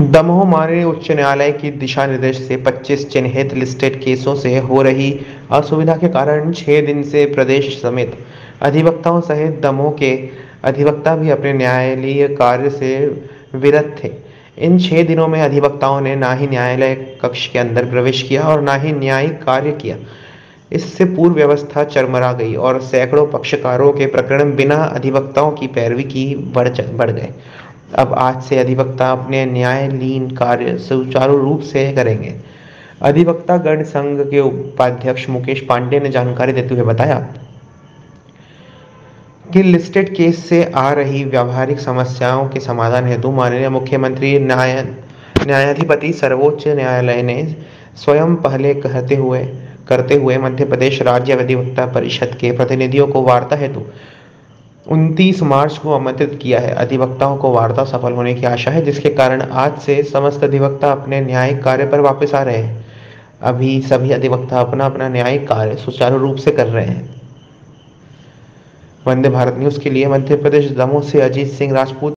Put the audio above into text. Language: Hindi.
दमोह मारे उच्च न्यायालय की दिशा निर्देश से 25 चिन्हित लिस्टेड केसों से हो रही असुविधा के कारण छह दिन से प्रदेश समेत अधिवक्ताओं सहित दमोह के अधिवक्ता भी अपने न्यायालयीय कार्य से विरत थे। इन छह दिनों में अधिवक्ताओं ने ना ही न्यायालय कक्ष के अंदर प्रवेश किया और ना ही न्यायिक कार्य किया। इससे पूर्व व्यवस्था चरमरा गई और सैकड़ों पक्षकारों के प्रकरण बिना अधिवक्ताओं की पैरवी की बढ़ बढ़ गए। अब आज से अधिवक्ता अपने न्यायालीन कार्य सुचारू रूप से करेंगे। अधिवक्ता गण संघ के उपाध्यक्ष मुकेश पांडे ने जानकारी देते हुए बताया कि लिस्टेड केस से आ रही व्यावहारिक समस्याओं के समाधान हेतु माननीय मुख्यमंत्री न्याय, न्यायाधिपति सर्वोच्च न्यायालय ने स्वयं पहले कहते हुए, करते हुए मध्य प्रदेश राज्य अधिवक्ता परिषद के प्रतिनिधियों को वार्ता हेतु 29 मार्च को आमंत्रित किया है। अधिवक्ताओं को वार्ता सफल होने की आशा है, जिसके कारण आज से समस्त अधिवक्ता अपने न्यायिक कार्य पर वापस आ रहे हैं। अभी सभी अधिवक्ता अपना अपना न्यायिक कार्य सुचारू रूप से कर रहे हैं। वंदे भारत न्यूज़ के लिए मध्य प्रदेश, दमोह से अजीत सिंह राजपूत।